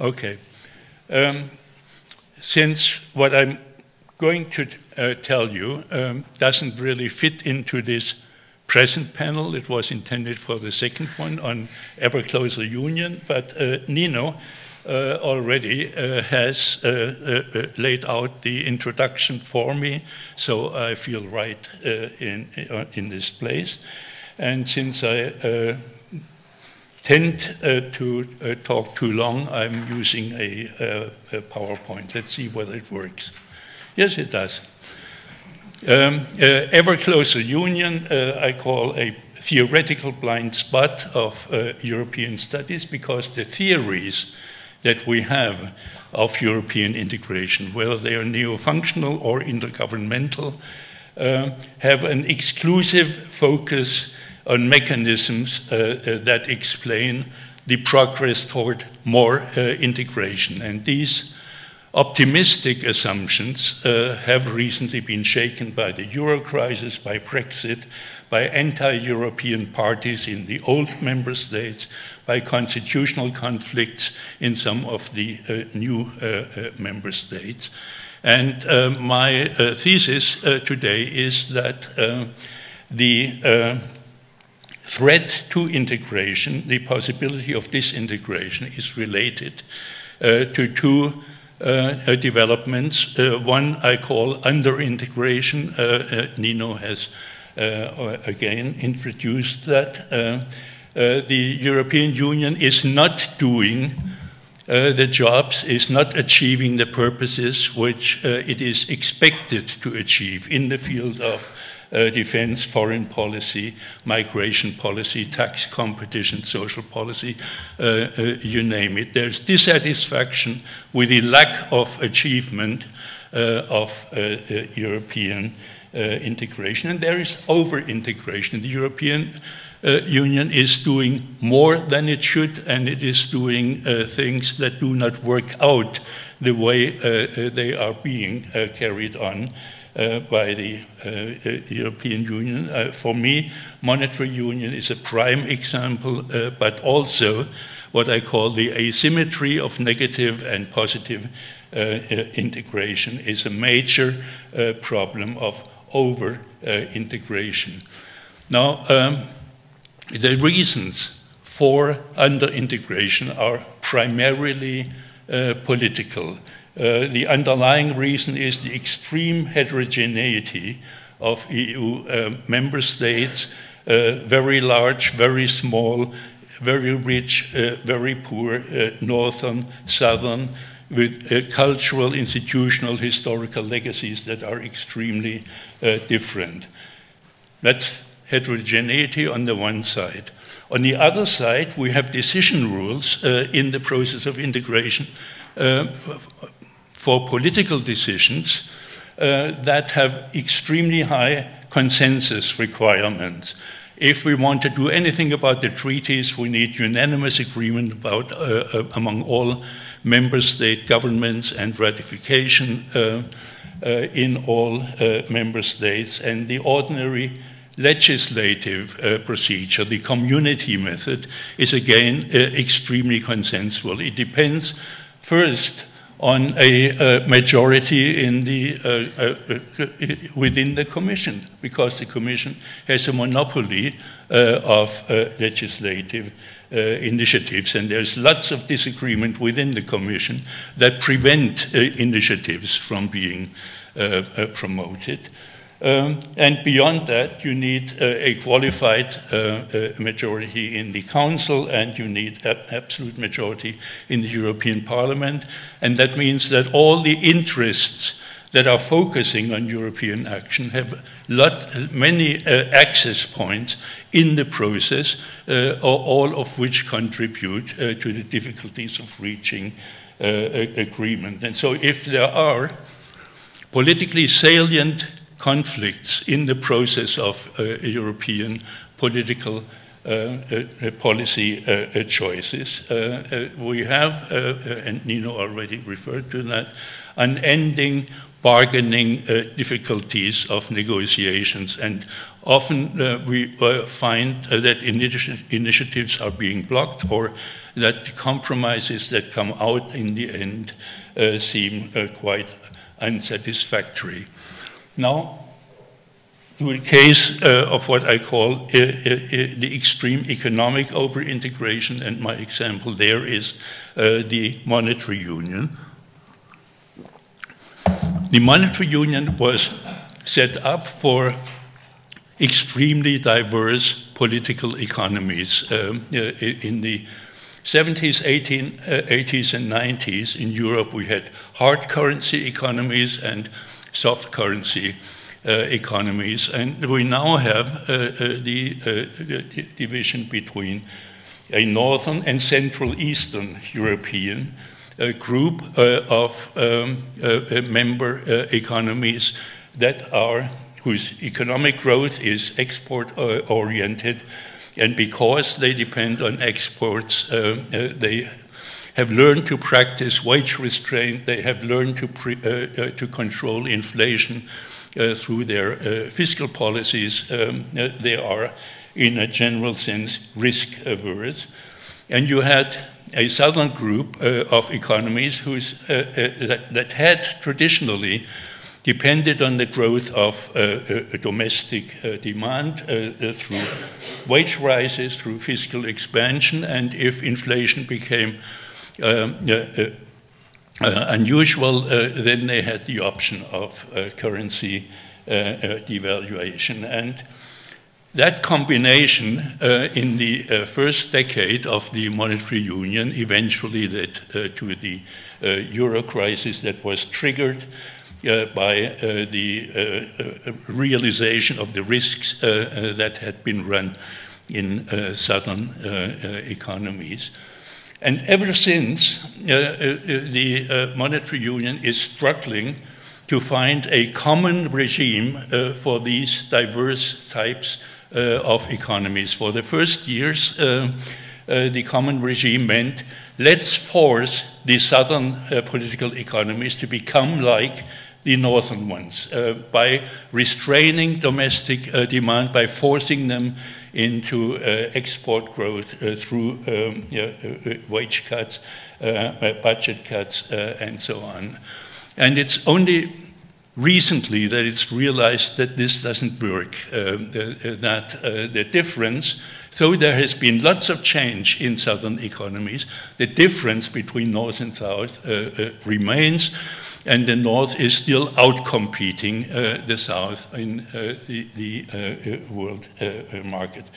Okay. Um, since what I'm going to uh, tell you um, doesn't really fit into this present panel, it was intended for the second one on ever closer union, but uh, Nino uh, already uh, has uh, uh, laid out the introduction for me, so I feel right in, in this place. And since I tend uh, to uh, talk too long, I'm using a, a, PowerPoint. Let's see whether it works. Yes, it does. Um, uh, ever closer union, uh, I call a theoretical blind spot of uh, European studies because the theories that we have of European integration, whether they are neo-functional or intergovernmental, uh, have an exclusive focus on mechanisms uh, uh, that explain the progress toward more uh, integration. And these optimistic assumptions uh, have recently been shaken by the euro crisis, by Brexit, by anti-European parties in the old member states, by constitutional conflicts in some of the uh, new uh, member states. And my thesis today is that the threat to integration, the possibility of disintegration is related uh, to two uh, developments. Uh, one I call under-integration. Uh, uh, Nino has uh, again introduced that. the European Union is not doing the jobs, is not achieving the purposes which it is expected to achieve in the field of uh, defense, foreign policy, migration policy, tax competition, social policy, uh, uh, you name it. There's dissatisfaction with the lack of achievement uh, of uh, uh, European integration, and there is over-integration. The European Uh, union is doing more than it should, and it is doing uh, things that do not work out the way uh, they are being carried on. Uh, by the uh, uh, European Union. for me, monetary union is a prime example, but also what I call the asymmetry of negative and positive integration is a major problem of over integration. Now, um, the reasons for under integration are primarily uh, political. Uh, the underlying reason is the extreme heterogeneity of EU uh, member states, uh, very large, very small, very rich, uh, very poor, uh, northern, southern, with cultural, institutional, historical legacies that are extremely different. That's heterogeneity on the one side. On the other side, we have decision rules in the process of integration for political decisions uh, that have extremely high consensus requirements. If we want to do anything about the treaties, we need unanimous agreement about, uh, uh, among all member state governments and ratification uh, uh, in all uh, member states. And the ordinary legislative uh, procedure, the community method, is again uh, extremely consensual. It depends first on a, uh, majority in the, uh, uh, within the Commission, because the Commission has a monopoly uh, of legislative initiatives, and there's lots of disagreement within the Commission that prevent initiatives from being promoted. Um, and beyond that, you need uh, a qualified uh, uh, majority in the Council and you need absolute majority in the European Parliament. And that means that all the interests that are focusing on European action have lot, many uh, access points in the process, uh, all of which contribute uh, to the difficulties of reaching agreement. And so if there are politically salient conflicts in the process of uh, European political uh, uh, policy choices. we have, and Nino already referred to that, unending bargaining difficulties of negotiations. And often uh, we uh, find uh, that initi initiatives are being blocked or that the compromises that come out in the end seem quite unsatisfactory. Now, to a case of what I call the extreme economic over-integration, and my example there is the monetary union. The monetary union was set up for extremely diverse political economies. Um, uh, in the 70s, 18, uh, 80s, and 90s in Europe, we had hard currency economies and soft currency uh, economies. And we now have uh, uh the, uh, division between a northern and central eastern European group uh, of um, uh, uh, member economies that are whose economic growth is export oriented and because they depend on exports they have learned to practice wage restraint they have learned to, to control inflation uh, through their uh, fiscal policies, um, uh, they are, in a general sense, risk averse. And you had a southern group uh, of economies who's, uh, uh, that, that, had traditionally depended on the growth of domestic demand through wage rises, through fiscal expansion, and if inflation became uh, unusual, uh, then they had the option of uh, currency devaluation. And that combination uh, in the uh, first decade of the monetary union eventually led uh, to the uh, euro crisis that was triggered uh, by uh, the realization of the risks that had been run in southern economies. And ever since, the monetary union is struggling to find a common regime for these diverse types uh, of economies. For the first years, uh, uh, the common regime meant let's force the southern political economies to become like the northern ones uh, by restraining domestic uh, demand, by forcing them into uh, export growth through um, wage cuts, budget cuts, and so on. And it's only recently that it's realized that this doesn't work, uh, that uh, the difference, though there has been lots of change in southern economies, the difference between north and south uh, uh remains, and the north is still outcompeting uh, the south in uh, the, the world market.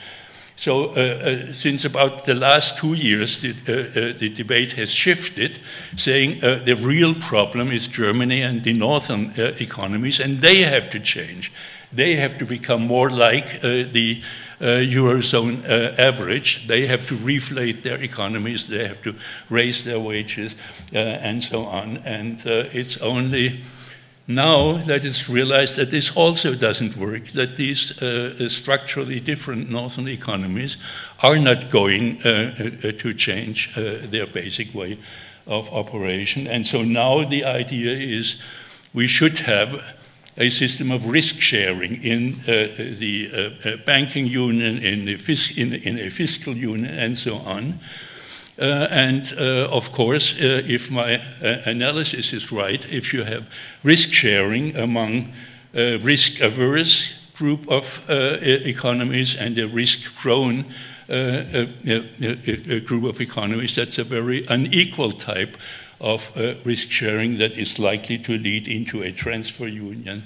So uh, uh, since about the last two years, the, uh, the debate has shifted, saying the real problem is Germany and the northern economies, and they have to change. They have to become more like the Eurozone average. They have to reflate their economies, they have to raise their wages, and so on. And it's only now that it's realized that this also doesn't work, that these uh, uh structurally different northern economies are not going uh, uh, to change uh, their basic way of operation. And so now the idea is we should have a system of risk sharing in uh, the banking union, in, the in, in a fiscal union, and so on. Uh, and uh, of course, uh, if my analysis is right, if you have risk sharing among a risk averse group of economies and a risk prone group of economies, that's a very unequal type of uh, risk sharing that is likely to lead into a transfer union,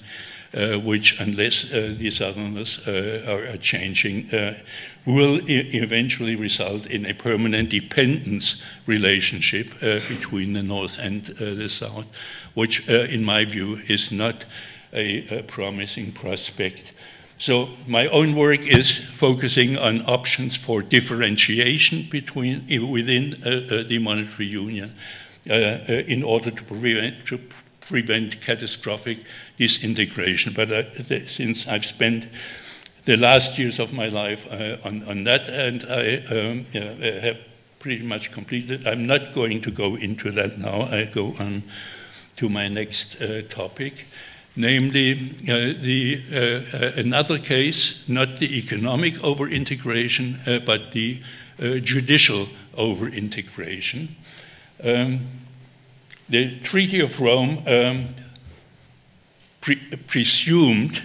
uh, which, unless uh, the Southerners are, are, changing, will eventually result in a permanent dependence relationship uh, between the North and uh, the South, which, uh, in my view, is not a, a, promising prospect. So my own work is focusing on options for differentiation between within uh, uh, the monetary union uh, Uh, uh, in order to prevent, to prevent catastrophic disintegration. But uh, since I've spent the last years of my life uh, on, on, that, and I um, have pretty much completed. I'm not going to go into that now. I go on to my next topic, namely the, another case, not the economic over-integration, but the judicial over-integration. Um, the Treaty of Rome um, pre presumed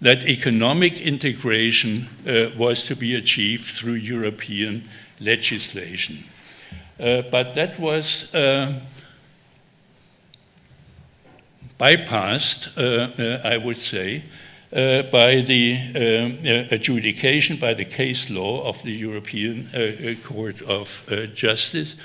that economic integration uh, was to be achieved through European legislation. Uh, but that was uh, bypassed, uh, uh, I would say, uh, by the um, adjudication, by the case law of the European Court of Justice,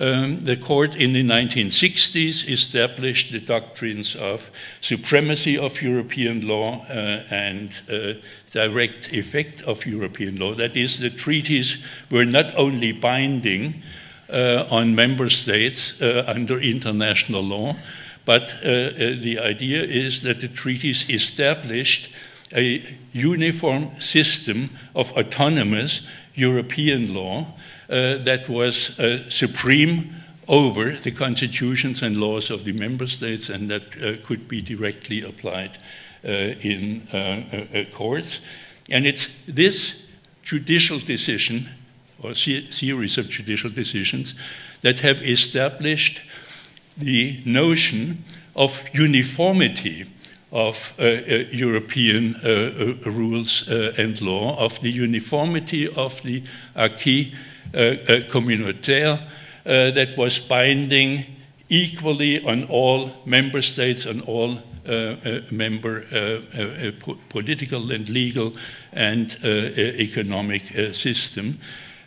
um, the court in the 1960s established the doctrines of supremacy of European law uh, and uh, direct effect of European law. That is, the treaties were not only binding uh, on member states uh, under international law, but uh, uh, the idea is that the treaties established a uniform system of autonomous European law that was uh, supreme over the constitutions and laws of the member states and that uh, could be directly applied in courts. And it's this judicial decision or series of judicial decisions that have established the notion of uniformity of uh, uh, European uh, rules and law, of the uniformity of the acquis communautaire uh, that was binding equally on all member states, on all uh, uh, member uh, uh, uh political and legal and economic system.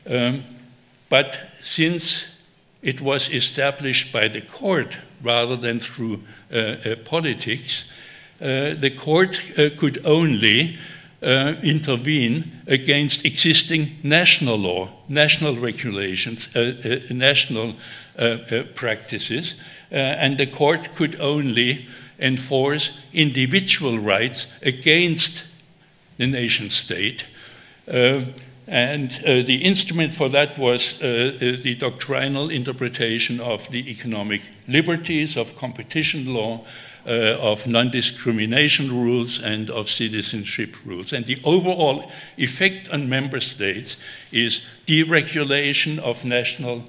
Um, but since it was established by the court rather than through politics, the court could only uh, intervene against existing national law, national regulations, uh, uh, national uh, uh, practices, uh, and the court could only enforce individual rights against the nation state. and the instrument for that was the doctrinal interpretation of the economic liberties, of competition law, of non-discrimination rules and of citizenship rules. And the overall effect on member states is deregulation of national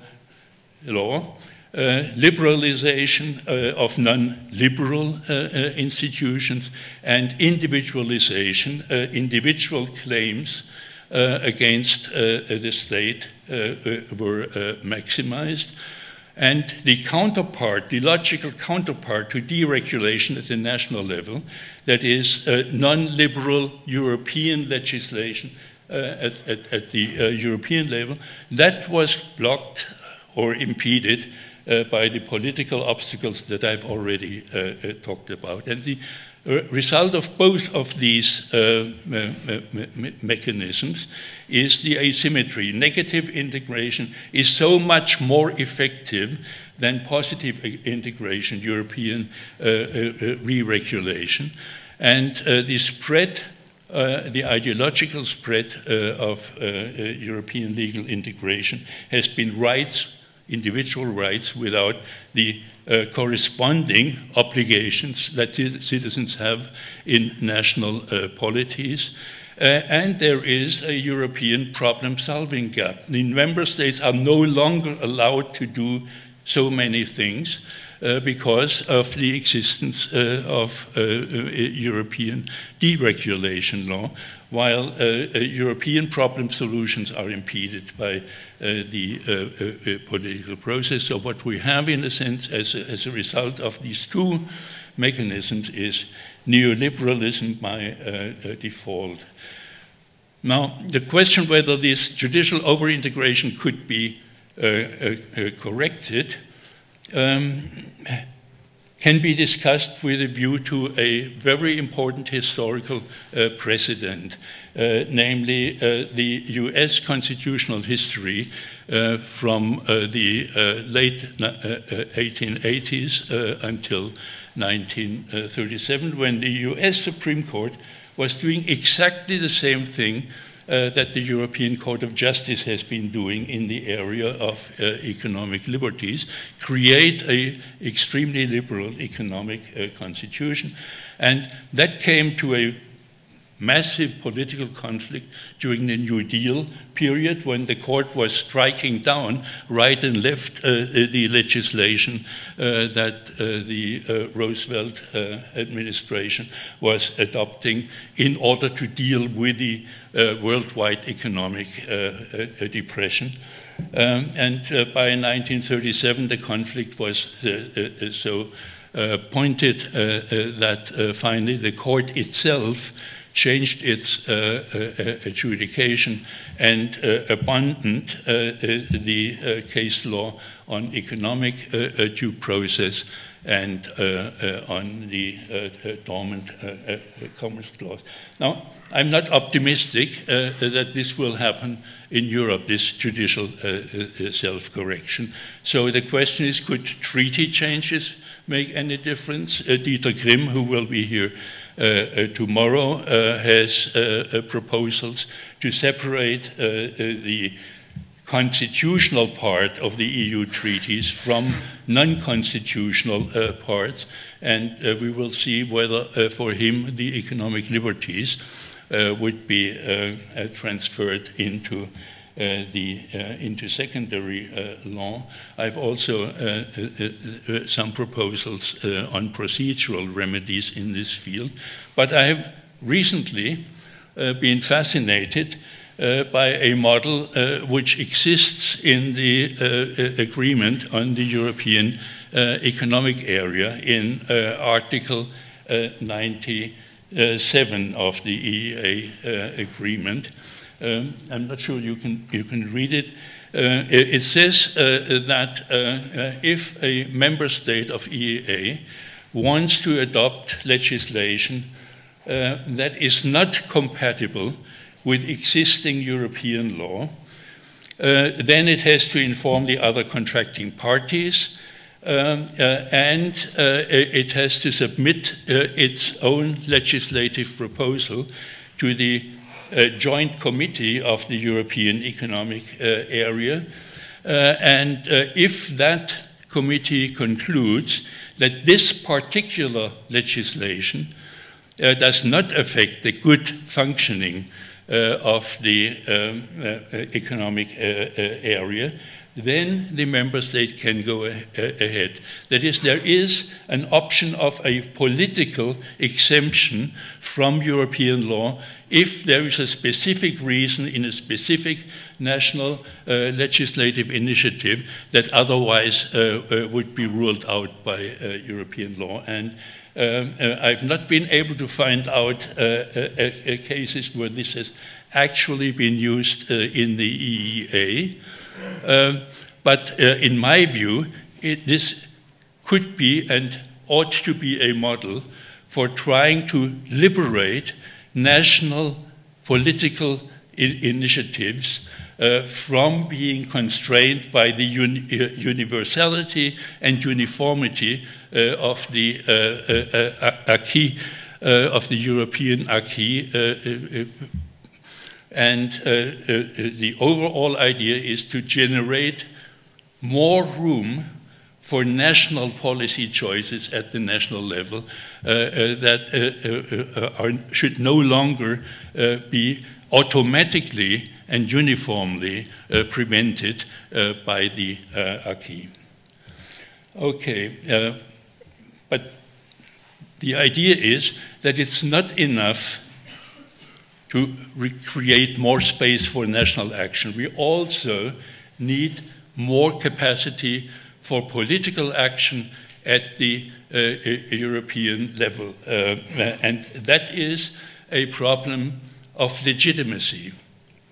law, uh, liberalization uh, of non-liberal uh, uh institutions, and individualization, uh, individual claims uh, against the state were maximized. And the counterpart, the logical counterpart to deregulation at the national level, that is uh, non-liberal European legislation uh, at, at, at, the uh, European level, that was blocked or impeded uh, by the political obstacles that I've already uh, uh, talked about. And the result of both of these me me mechanisms is the asymmetry. Negative integration is so much more effective than positive integration, European uh, uh, uh re-regulation. And uh, the spread, uh, the ideological spread uh, of European legal integration has been rights, individual rights, without the corresponding obligations that citizens have in national polities. Uh, and there is a European problem-solving gap. The member states are no longer allowed to do so many things uh, because of the existence uh, of uh, uh, European deregulation law, while uh, European problem solutions are impeded by the political process. So what we have, in a sense, as a, as a result of these two mechanisms is neoliberalism by default. Now, the question whether this judicial over-integration could be uh, uh, uh, corrected um, can be discussed with a view to a very important historical uh, precedent, uh, namely uh, the US constitutional history from the late 1880s until 1937, when the US Supreme Court was doing exactly the same thing uh, that the European Court of Justice has been doing in the area of uh, economic liberties, create a extremely liberal economic uh, constitution. And that came to a massive political conflict during the New Deal period when the court was striking down right and left uh, the legislation uh, that uh, the uh, Roosevelt uh, administration was adopting in order to deal with the uh, worldwide economic depression. Um, and by 1937, the conflict was so pointed that finally the court itself changed its uh, uh, uh, adjudication and uh, abandoned uh, uh, the case law on economic due process and on the dormant commerce clause. Now, I'm not optimistic that this will happen in Europe, this judicial self-correction. So the question is, could treaty changes make any difference? Dieter Grimm, who will be here uh, uh, tomorrow uh, has proposals to separate the constitutional part of the EU treaties from non-constitutional uh, parts, and uh, we will see whether uh, for him the economic liberties would be transferred into uh, Uh, the uh, into secondary uh, law. I've also uh, uh, some proposals on procedural remedies in this field, but I have recently been fascinated uh, by a model uh, which exists in the uh, agreement on the European Economic Area in Article 97 of the EEA agreement. Um, I'm not sure you can, you can read it. Uh, it, says uh, that uh, uh if a member state of EEA wants to adopt legislation uh, that is not compatible with existing European law, uh, then it has to inform the other contracting parties um, and it has to submit its own legislative proposal to the joint committee of the European Economic uh, Area. Uh, and uh, if that committee concludes that this particular legislation uh, does not affect the good functioning of the um, economic area, then the member state can go ahead. That is, there is an option of a political exemption from European law if there is a specific reason in a specific national uh, legislative initiative that otherwise uh, uh, would be ruled out by uh, European law. And um, uh, I've not been able to find out uh, cases where this has actually been used in the EEA. Um, but in my view, it, this could be and ought to be a model for trying to liberate national political initiatives uh, from being constrained by the uni uh, universality and uniformity uh, of the uh, uh, uh, acquis, of the European acquis. And uh, uh, uh, the overall idea is to generate more room for national policy choices at the national level uh, uh, that uh, are, should no longer be automatically and uniformly prevented by the acquis. Okay, but the idea is that it's not enough to create more space for national action. We also need more capacity for political action at the uh, European level. Uh, and that is a problem of legitimacy,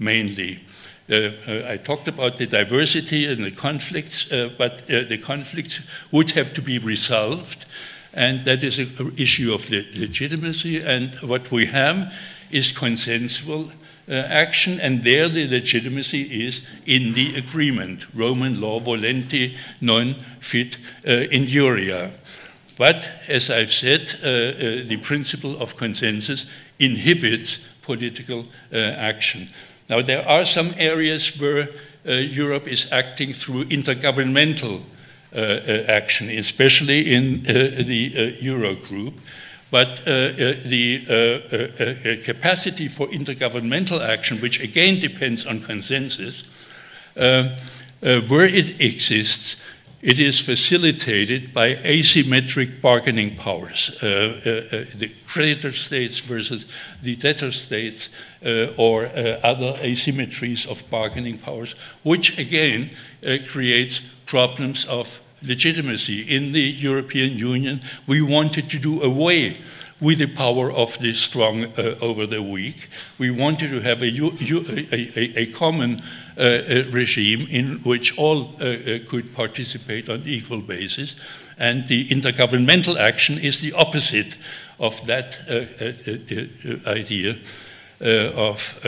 mainly. Uh, uh, I talked about the diversity and the conflicts, uh, but uh, the conflicts would have to be resolved, and that is an issue of le legitimacy. And what we have is consensual uh, action, and there the legitimacy is in the agreement. Roman law volenti non fit uh, injuria. But as I've said, uh, uh, the principle of consensus inhibits political action. Now, there are some areas where Europe is acting through intergovernmental action, especially in the Eurogroup. But the capacity for intergovernmental action, which again depends on consensus, where it exists, it is facilitated by asymmetric bargaining powers, uh, uh, uh, the creditor states versus the debtor states, uh, or uh, other asymmetries of bargaining powers, which again uh, creates problems of legitimacy. In the European Union, we wanted to do away with the power of the strong uh, over the weak. We wanted to have a, a, a, a common uh, regime in which all uh, uh, could participate on equal basis. And the intergovernmental action is the opposite of that idea of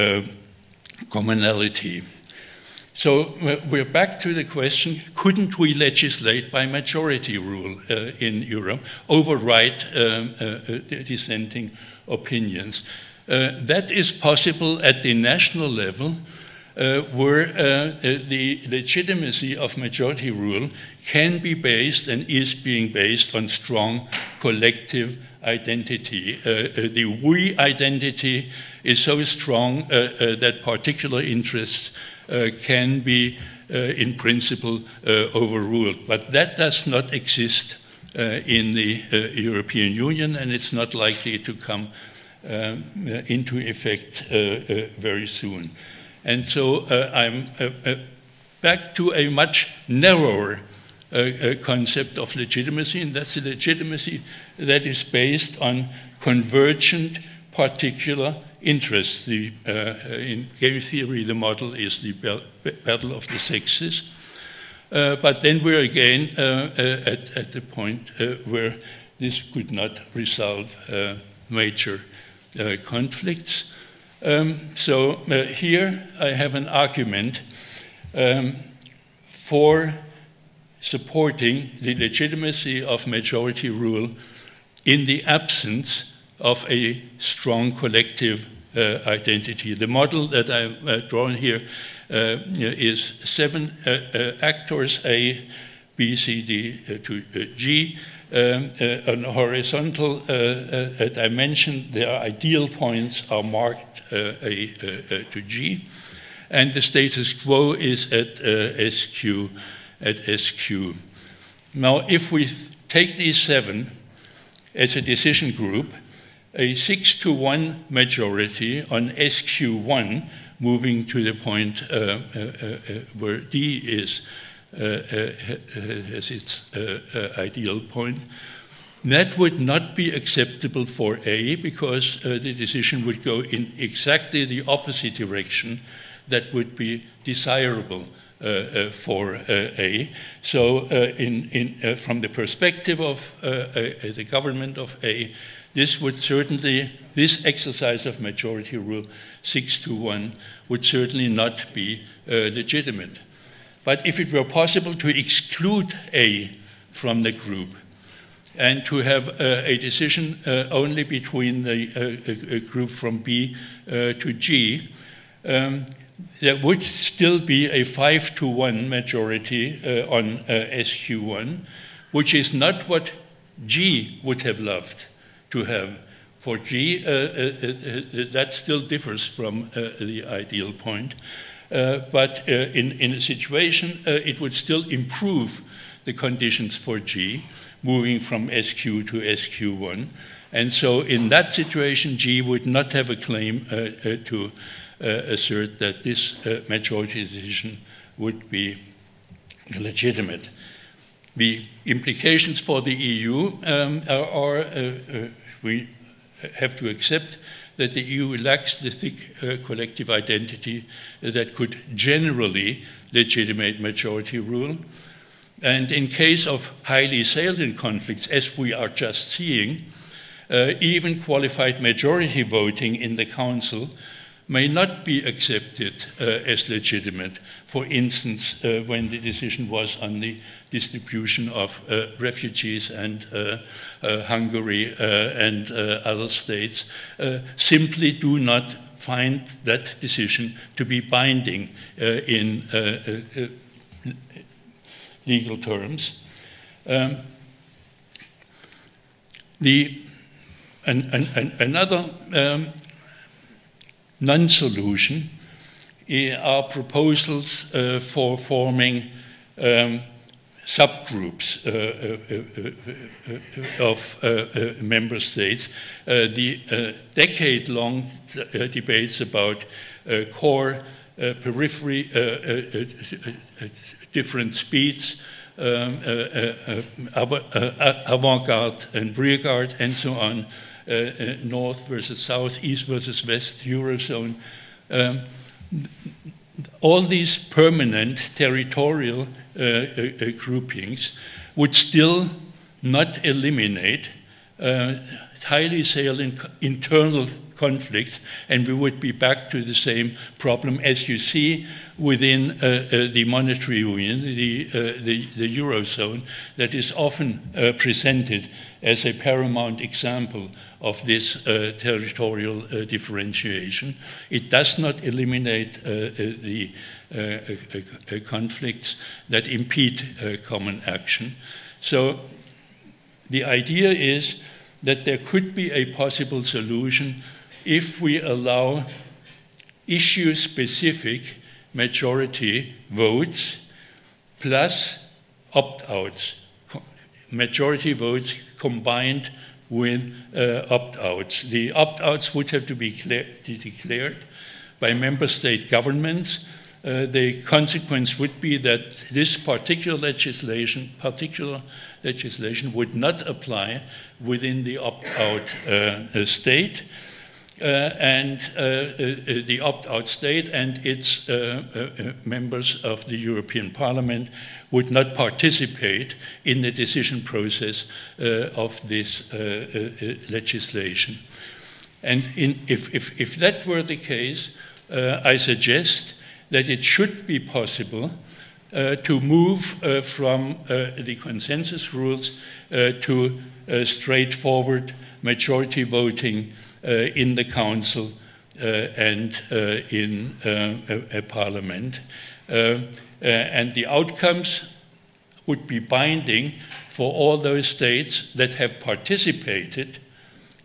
commonality. So we're back to the question, couldn't we legislate by majority rule uh, in Europe, override um, uh, dissenting opinions? Uh, that is possible at the national level uh, where uh, the legitimacy of majority rule can be based and is being based on strong collective identity. Uh, the we identity is so strong that particular interests Uh, can be uh, in principle uh, overruled. But that does not exist in the European Union and it's not likely to come into effect very soon. And so uh, I'm uh, uh, back to a much narrower concept of legitimacy, and that's the legitimacy that is based on convergent particular interests. The, in game theory, the model is the battle of the sexes. Uh, but then we're again uh, uh, at, at, the point where this could not resolve major conflicts. Um, so uh, here I have an argument um, for supporting the legitimacy of majority rule in the absence of a strong collective uh, identity. The model that I've uh, drawn here uh, is seven uh, uh, actors, A, B, C, D to G, um, on horizontal dimension, their ideal points are marked uh, a, uh, to G, and the status quo is at uh, SQ. At SQ. Now, if we take these seven as a decision group, a six to one majority on SQ1 moving to the point uh, uh, uh, where D is has its ideal point that would not be acceptable for A because uh, the decision would go in exactly the opposite direction that would be desirable uh, uh, for uh, A. So, uh, in, in, uh, from the perspective of the government of A, this would certainly, this exercise of majority rule 6 to 1 would certainly not be legitimate. But if it were possible to exclude A from the group, and to have uh, a decision uh, only between the uh, group from B to G, um, there would still be a 5 to 1 majority on SQ1, which is not what G would have loved to have. For G, uh, uh, uh, that still differs from the ideal point. but in, in a situation, it would still improve the conditions for G moving from SQ to SQ1. And so in that situation, G would not have a claim uh, uh, to uh, assert that this uh, majority decision would be legitimate. The implications for the EU um, are, are uh, uh, we have to accept that the EU lacks the thick collective identity that could generally legitimate majority rule. And in case of highly salient conflicts, as we are just seeing, uh, even qualified majority voting in the Council may not be accepted uh, as legitimate. For instance, uh, when the decision was on the distribution of uh, refugees and uh, uh, Hungary and other states simply do not find that decision to be binding in legal terms. Um, the, an, an, another um, non-solution are proposals uh, for forming um, subgroups uh, uh, uh, uh of member states. the decade-long debates about core, periphery, different speeds, um, avant-garde and rearguard, and so on, north versus south, east versus west, Eurozone. Um, all these permanent territorial uh, uh, uh, groupings would still not eliminate highly salient internal conflicts, and we would be back to the same problem as you see within uh, uh, the monetary union, the, uh, the, the, Eurozone, that is often uh, presented as a paramount example of this uh, territorial uh, differentiation. It does not eliminate the conflicts that impede common action. So the idea is that there could be a possible solution if we allow issue-specific majority votes plus opt-outs, majority votes combined with uh, opt-outs. The opt-outs would have to be declared by member state governments. Uh, the consequence would be that this particular legislation, particular legislation would not apply within the opt-out uh, state. Uh, and uh, uh, the opt-out state and its members of the European Parliament would not participate in the decision process of this legislation. And in, if, if, if, that were the case, I suggest that it should be possible uh, to move uh, from uh, the consensus rules to straightforward majority voting uh, in the Council uh, and uh, in a, a, Parliament. and the outcomes would be binding for all those states that have participated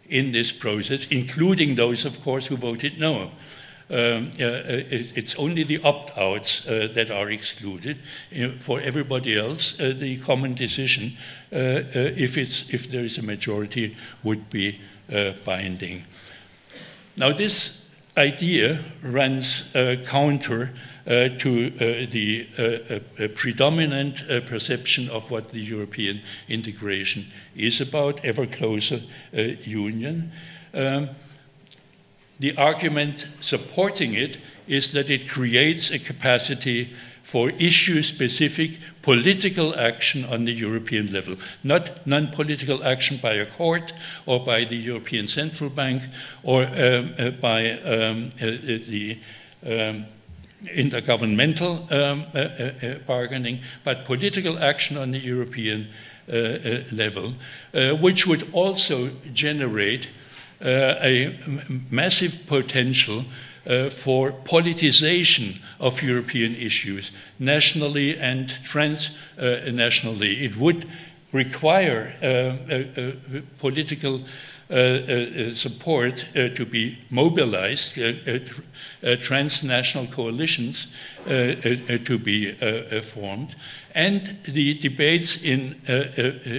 in this process, including those, of course, who voted no. Um, uh, it's only the opt-outs uh, that are excluded. For everybody else, uh, the common decision, if, it's, if there is a majority, would be uh, binding. Now, this idea runs uh, counter uh, to uh, the predominant perception of what the European integration is about, ever closer union. Um, the argument supporting it is that it creates a capacity for issue-specific political action on the European level, not non-political action by a court or by the European Central Bank or um, uh, by um, uh, the um, intergovernmental um, uh, uh, uh, bargaining, but political action on the European uh, level, which would also generate a massive potential uh, for politicization of European issues, nationally and transnationally. Uh, it would require uh, uh, uh political uh, uh, support to be mobilized, transnational coalitions to be formed, and the debates in,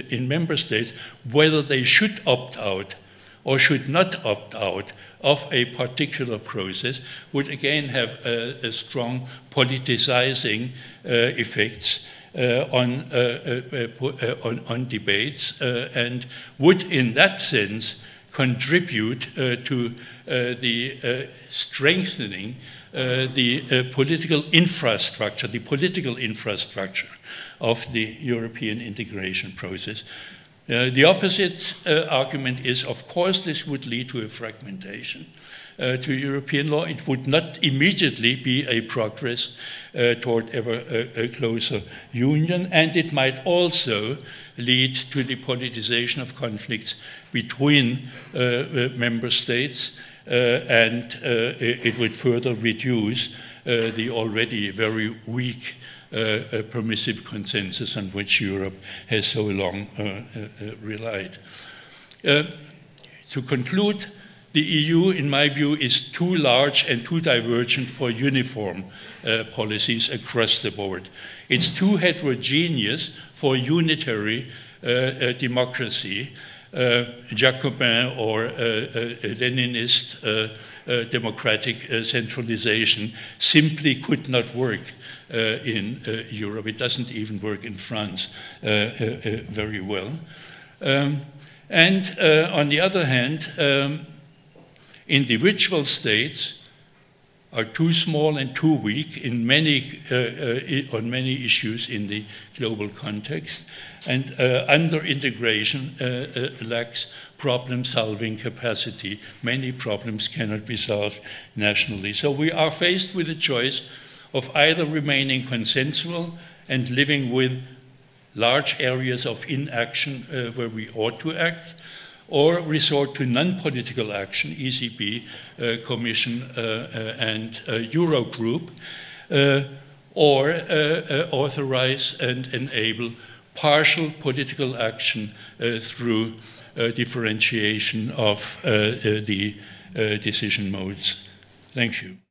in member states whether they should opt out or should not opt out of a particular process would again have a, a strong politicizing uh, effects uh, on, uh, uh, uh on, on, debates uh, and would in that sense contribute to the strengthening the political infrastructure, the political infrastructure of the European integration process. Uh, the opposite uh, argument is, of course, this would lead to a fragmentation. Uh, to European law, it would not immediately be a progress uh, toward ever a, a, closer union, and it might also lead to the politicization of conflicts between uh, uh, member states and it would further reduce the already very weak uh, permissive consensus on which Europe has so long uh, uh, relied. to conclude, the EU, in my view, is too large and too divergent for uniform uh, policies across the board. It's too heterogeneous for unitary uh, uh, democracy, Jacobin or Leninist democratic centralization simply could not work uh, in uh, Europe. It doesn't even work in France uh, very well. Um, and on the other hand, um, individual states are too small and too weak in many, uh, uh, on many issues in the global context, and uh, under integration lacks problem solving capacity. Many problems cannot be solved nationally. So we are faced with a choice of either remaining consensual and living with large areas of inaction uh, where we ought to act, or resort to non-political action, ECB, uh, Commission, uh, uh and uh, Eurogroup, uh, or authorize and enable partial political action through differentiation of the decision modes. Thank you.